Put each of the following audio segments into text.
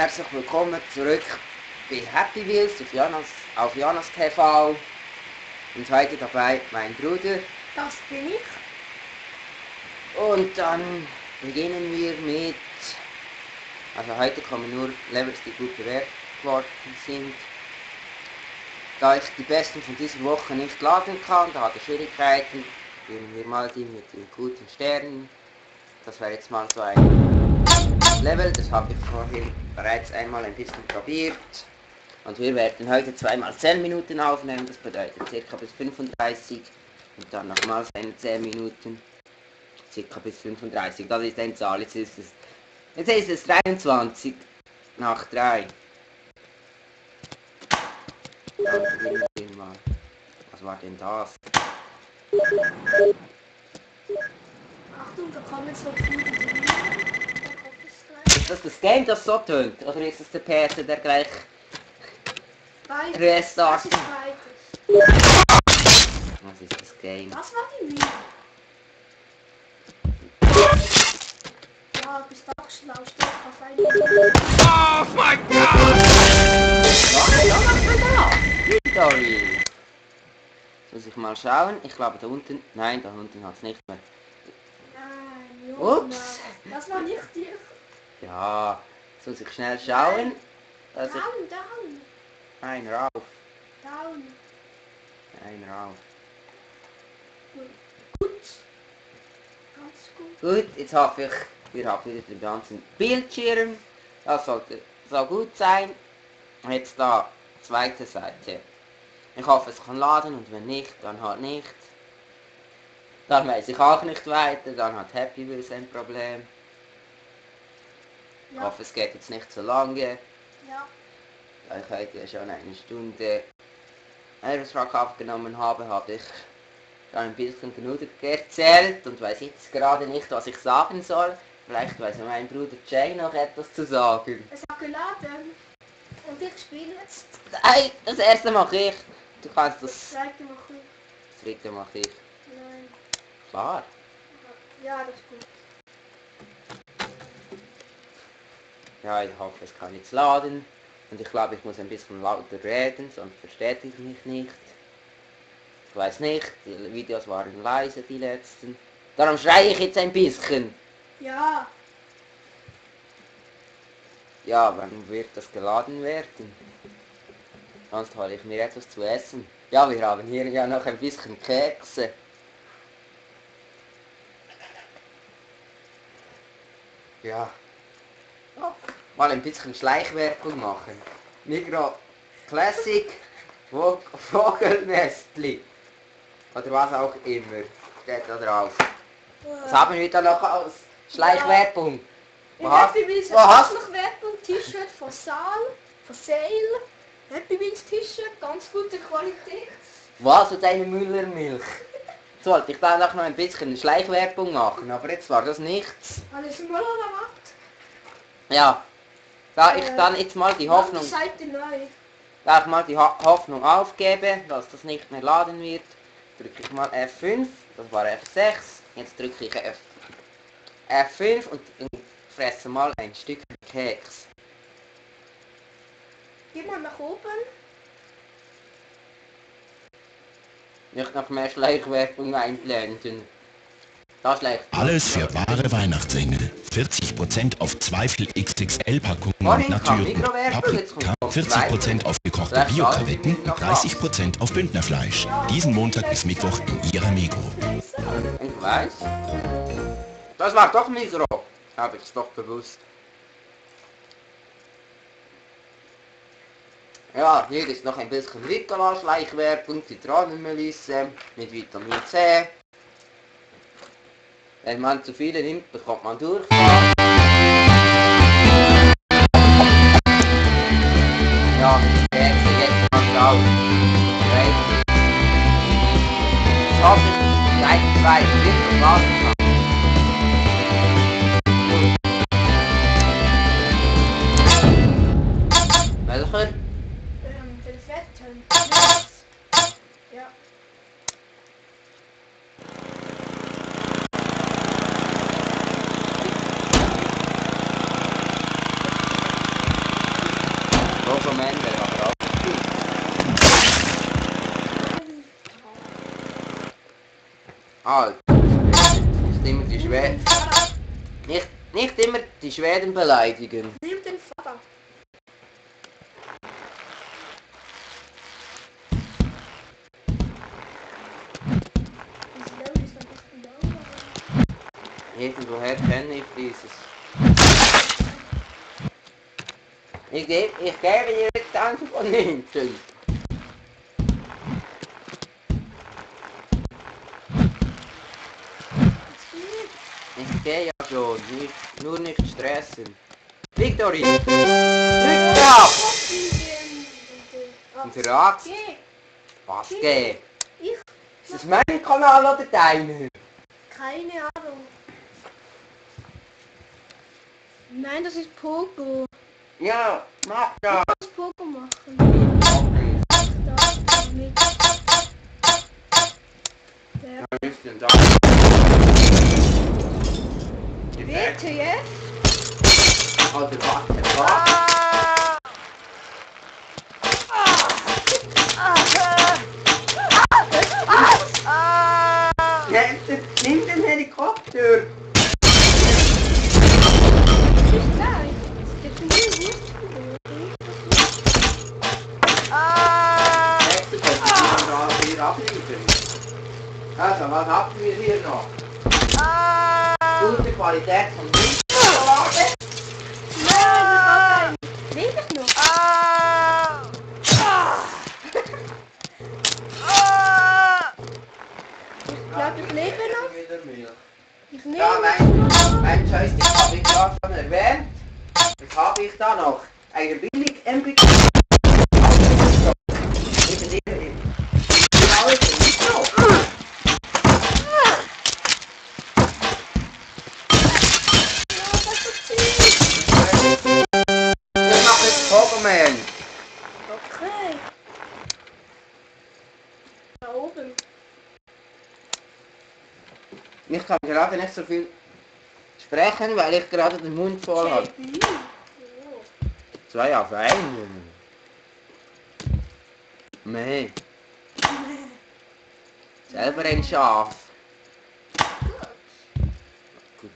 Herzlich willkommen zurück bei Happy Wheels auf Jonas, auf Jonas TV. Und heute dabei mein Bruder. Das bin ich. Und dann beginnen wir mit... Also heute kommen nur Levels, die gut bewertet worden sind. Da ich die besten von dieser Woche nicht laden kann, da hatte Schwierigkeiten, nehmen wir mal die mit den guten Sternen. Das wäre jetzt mal so ein Level, das habe ich vorhin bereits einmal ein bisschen probiert. Und wir werden heute zweimal 10 Minuten aufnehmen, das bedeutet circa bis 35 und dann nochmals eine 10 Minuten, circa bis 35. Das ist eine Zahl, jetzt ist es, jetzt ist es 23 nach 3. Dann beginnen wir mal. Was war denn das? Achtung, da kommen so viele Ist das Game, das so tönt? Oder ist es der PS, der gleich Beides. Das Restart? ist beides. Was ist das Game? Das war die Mühe. Ja, bist auch schlau. Stell auf eine Was? Ja, was war da? Sorry. Muss ich mal schauen. Ich glaube da unten. Nein, da unten hat es nicht mehr. Nein, Ups. Jonas. Das war nicht dir. Ja. Jetzt muss ich schnell schauen. Dass ich... Down, down, Ein rauf. down. Ein rauf. Gut. Ganz gut. Gut, jetzt habe ich... Wir haben wieder den ganzen Bildschirm. Das sollte so gut sein. Jetzt da. Zweite Seite. Ich hoffe es kann laden und wenn nicht, dann halt nicht. Dann weiß ich auch nicht weiter, dann hat Happy Wheels ein Problem. Ich hoffe es geht jetzt nicht so lange. ja. Da ich heute schon eine Stunde Aerosrock aufgenommen habe, habe ich schon ein bisschen genug erzählt und weiß jetzt gerade nicht, was ich sagen soll. Vielleicht weiß mein Bruder Jay noch etwas zu sagen. Es hat geladen. Und ich spiele jetzt. Nein, das erste mache ich. Du kannst Das das, zweite mache ich. das dritte mache ich. Nein. Klar. Ja, das ist gut. Ja, ich hoffe, es kann jetzt laden. Und ich glaube, ich muss ein bisschen lauter reden, sonst versteht ich mich nicht. Ich weiß nicht, die Videos waren leise, die letzten. Darum schreie ich jetzt ein bisschen. Ja. Ja, wann wird das geladen werden? Sonst hole ich mir etwas zu essen. Ja, wir haben hier ja noch ein bisschen Kekse. Ja. Oh, Mal ein bisschen Schleichwerbung machen. Migro Classic Vog Vogelnestli. Oder was auch immer. Steht da drauf. Was haben wir da noch aus Schleichwerbung? Hast, Happy Wheels wo hast, noch Werbung, T-Shirt von Saal, von Sale. Happy Wheels T-Shirt, ganz gute Qualität. Was für deine Müllermilch? Sollte ich da noch ein bisschen Schleichwerbung machen, aber jetzt war das nichts. Alles oder was? Ja, da ich Äh, dann jetzt mal die Hoffnung, da ich mal die Ho Hoffnung aufgebe, dass das nicht mehr laden wird, drücke ich mal F5, das war F6, jetzt drücke ich F F5 und fresse mal ein Stück Keks. Geh mal nach oben. Nicht noch mehr Schleichwerbung einblenden. Da schleicht Alles für wahre Weihnachtsengel. 40% auf Zweifel XXL-Packungen und jetzt Paprika, kommt 40% auf gekochte wir und noch was. 30% auf Bündnerfleisch. Diesen Montag bis Mittwoch in Ihrer Migro. Ich weiß. Das war doch Migro. Habe ich es doch bewusst. Ja, hier ist noch ein bisschen Ricola, Schleichwerbung, Zitronenmelisse mit Vitamin C. Wenn man zu viele nimmt, bekommt man durch. Ja, jetzt, jetzt mal drauf. Right. Ich hoffe, Seite 2 wird noch laden kann. Welcher? Ähm, den fetten. Ja. Man wäre aber auch gut. Halt. Nicht immer die Schweden. Nicht, nicht immer die Schweden beleidigen. Nimm den Vater. Irgendwoher kenne ich dieses. Ich gebe, ich gebe dir jetzt Dank von hinten. Es geht. Ich gehe ja schon, nicht, nur nicht stressen. Victory! Drück äh, Ratz, Geh. was geht? Ich? Ist das mein Kanal oder deiner? Keine Ahnung. Nein, das ist Pogo. Ja, mach das! Du kannst Pogo machen. Da, mit. Der Ja, ist denn da? Bitte jetzt? Oder warte, was? Nimm den, Helikopter! Also, was hatten wir hier noch? Gute Qualität von Milchschokolade. Nein, das Lebe ich noch? Ich glaube, ich lebe noch. Wieder Milch. Ich Ja, lebe noch. mein, mein Joystick habe ich gerade schon erwähnt. Was habe ich da noch? Eine billig MP. Ich kann gerade nicht so viel sprechen, weil ich gerade den Mund voll habe. Zwei auf einen. Meh, selber ein Schaf. Gut.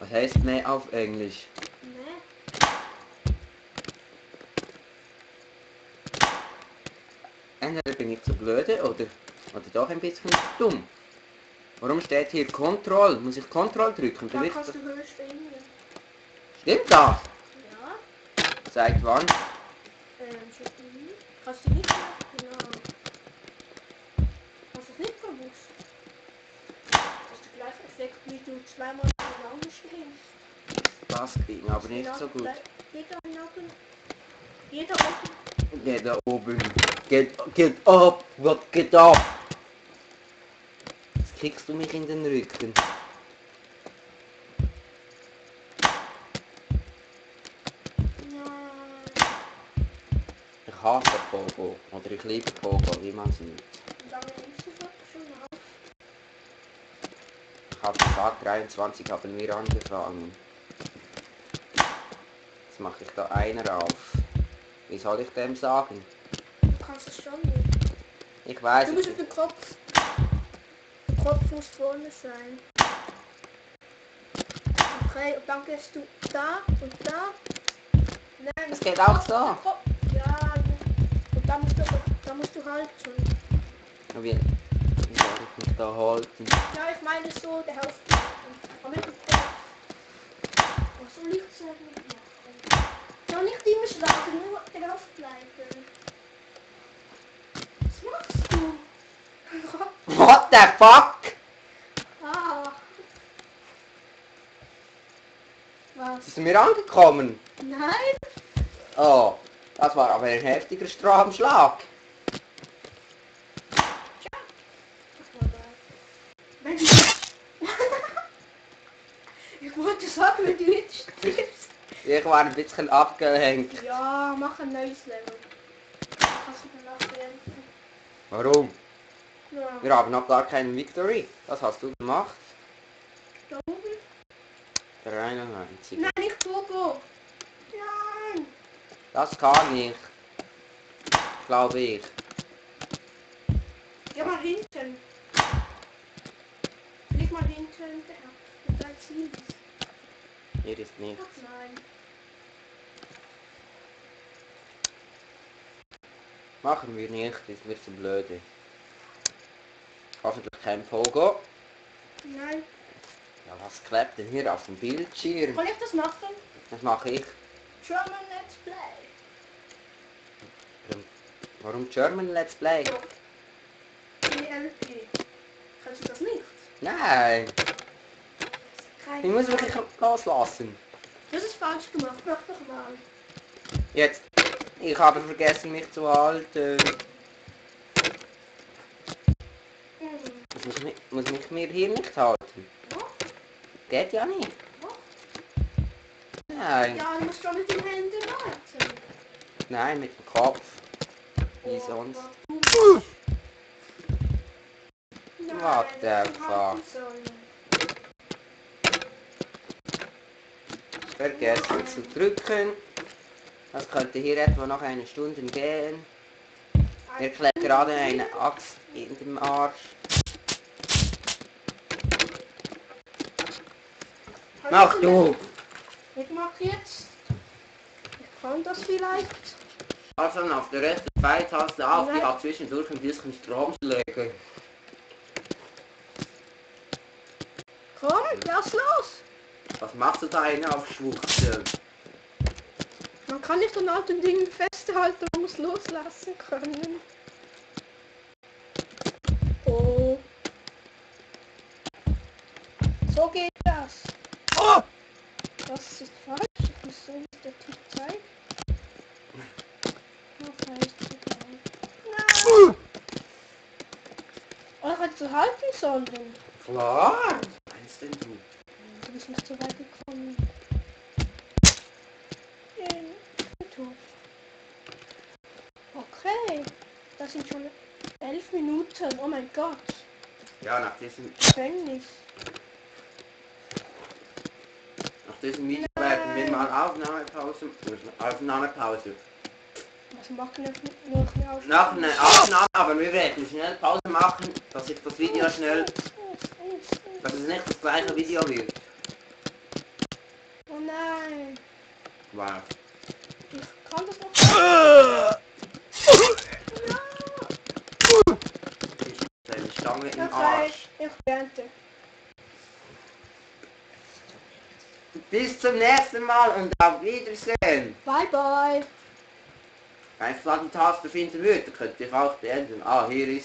Was heißt Meh auf Englisch? Nee. Entweder bin ich zu blöde oder, oder doch ein bisschen dumm. Warum steht hier Control? Muss ich Control drücken? Da damit- kannst du höher springen. Stimmt das? Ja. Seit wann? Ähm, schon. Hast du nicht? Genau. Hast du es nicht gewusst? Das ist der gleiche Effekt, wie du zweimal lang stehst. Das ging aber nicht so gut. Jeder Nacken. Jeder oben. Geht da oben. Geht, geht ab. Was geht ab? Jetzt kriegst du mich in den Rücken. Ich hasse Pogo. Oder ich liebe Pogo, wie man es auf? Ich habe gesagt, 23 haben wir angefangen. Jetzt mache ich da einer auf. Wie soll ich dem sagen? Du kannst es schon nicht. Ich weiß Du musst auf den Kopf. Der Kopf muss vorne sein. Okay, und dann gehst du da und da. Nein, Es geht auch Kopf- so. Kopf- Ja, und da musst du, da musst du halten. Wie, wie soll ich mich da halten? Ja, ich meine so, der Hälfte. Aber mit der... Was soll ich sagen? Ja, nicht immer schlagen, nur Hälfte bleiben. Was machst du? What the fuck? ah. Was? Ist mir angekommen? Nein? Oh, das war aber ein heftiger Stromschlag. Das war geil. Wenn du... ich wollte sagen, wenn du jetzt stirbst. Ich war ein bisschen abgelenkt. Ja, mach ein neues Level. Kannst du danach beenden. Warum? Ja. Wir haben noch gar keinen Victory. Das hast du gemacht. Da oben. Der 91. Nein, nicht Turbo. Nein. Das kann ich. Glaube ich. Geh mal hinten. Leg mal hinten. Ziel. Hier ist nichts. Ach nein. Machen wir nicht, das ist mir zu blöde. Hoffentlich kein Pogo. Nein. Ja, was klebt denn hier auf dem Bildschirm? Kann ich das machen? Das mache ich. German Let's Play. Warum German Let's Play? ELP. Kannst du das nicht? Nein, ich muss wirklich loslassen. Das ist falsch gemacht. Mach doch mal. Jetzt. Ich habe vergessen mich zu halten. Mhm. Ich muss mich, muss mich mir hier nicht halten. Geht ja nicht. Nein. Ja, du musst schon mit den Händen halten. Nein, mit dem Kopf. Wie Oh, sonst? Nein, What the ich fuck? Vergessen zu drücken. Das könnte hier etwa noch eine Stunde gehen. Mir klebt gerade eine Axt in dem Arsch. Kann Mach du! Ich mach jetzt. Ich kann das vielleicht. Also auf der rechten Pfeiltaste auf, die Nein. hat zwischendurch ein bisschen Strom zu legen. Komm, lass los. Was machst du da eine auf Schwuchtel? Man kann nicht an alten Dingen festhalten, man muss loslassen können. Oh. So geht das. Oh! Das ist falsch. Ich muss so wie der Typ zeigt. Oh, falsch gegangen. Nein. Oh, ich hätte zu halten sollen. Klar! Was meinst denn du? Du bist nicht so weit gekommen. Ähm, tot. Okay. Das sind schon elf Minuten. Oh mein Gott. Ja, nach diesem, Gefängnis. nach diesem Video werden wir mal Aufnahmepause, Aufnahmepause. Was machen wir noch eine Aufnahme? Nach einer Aufnahme, aber wir werden schnell Pause machen, dass ich das Video schnell, dass es nicht das gleiche Video wird. Oh nein. Wow. Ich kann das noch. Stange im Arsch. Bis zum nächsten Mal und auf Wiedersehen. Bye bye. Wenn ich die Taste finden würde, könnte ich auch beenden. Ah, hier ist